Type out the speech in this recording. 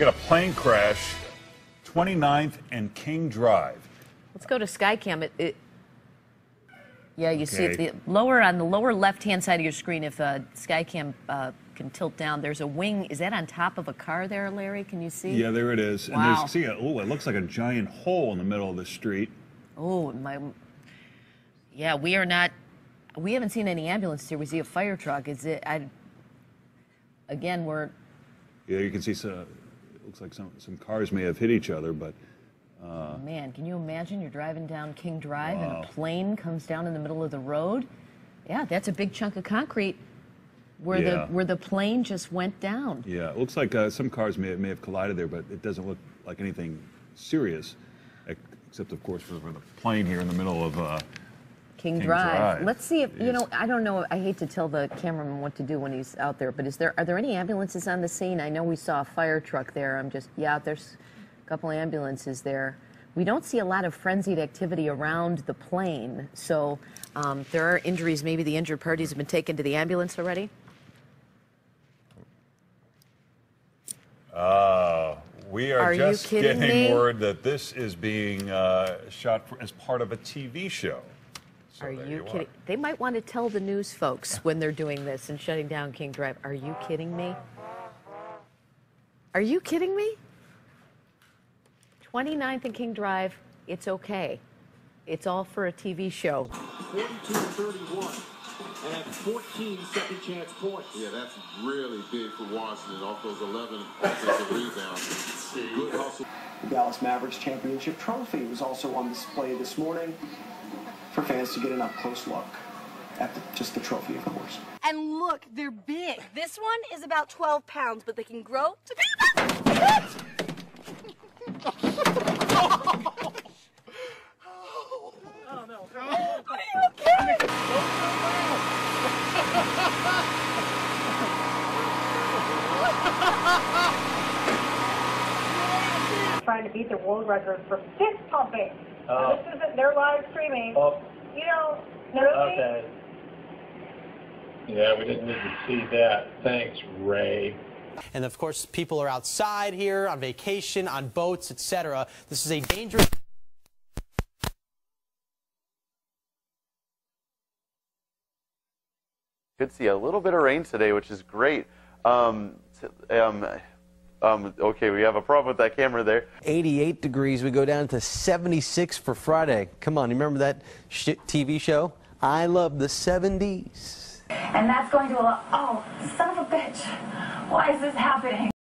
got a plane crash, 29th and King Drive. Let's go to Skycam. It, it yeah, you see it the lower on the lower left-hand side of your screen. If uh, Skycam uh, can tilt down, there's a wing. Is that on top of a car there, Larry? Can you see? Yeah, there it is. Wow. And Wow. there's see, oh, it looks like a giant hole in the middle of the street. Oh my. Yeah, we are not. We haven't seen any ambulances here. We see a fire truck. Is it? I. Again, we're. Yeah, you can see some, it looks like some, some cars may have hit each other, but Man, can you imagine? You're driving down King Drive and a plane comes down in the middle of the road. Yeah, that's a big chunk of concrete where Yeah. the where the plane just went down. yeah, it looks like uh, some cars may, may have collided there, but it doesn't look like anything serious, except, of course, for, for the plane here in the middle of. Uh, King, King Drive. Drive. Let's see if you know. I don't know. I hate to tell the cameraman what to do when he's out there, but is there are there any ambulances on the scene? I know we saw a fire truck there. I'm just yeah. There's a couple ambulances there. We don't see a lot of frenzied activity around the plane, so um, there are injuries. Maybe the injured parties have been taken to the ambulance already. Uh, we are, Are just getting me? word that this is being uh, shot for, as part of a TV show. So Are there you are. kidding? They might want to tell the news folks when they're doing this and shutting down King Drive. Are you kidding me? Are you kidding me? 29th and King Drive, it's okay. It's all for a TV show. 42 31 and 14 second chance points. Yeah, that's really big for Washington off those 11 offensive rebounds. Good hustle. The Dallas Mavericks championship trophy was also on display this morning for fans to get an up close look at the, just the trophy, of course. And look, they're big. This one is about 12 pounds, but they can grow to be. trying to beat the world record for fist pumping. Now, this isn't they're live streaming. Oh, You know, noticing? okay. Yeah, we didn't need to see that. Thanks, Ray. And of course, people are outside here on vacation, on boats, etc. This is a dangerous. Could see a little bit of rain today, which is great. Um, t- um, um, okay, we have a problem with that camera there. 88 degrees. We go down to 76 for Friday. Come on, you remember that sh- TV show? I love the 70s. And that's going to allow. Oh, son of a bitch! Why is this happening?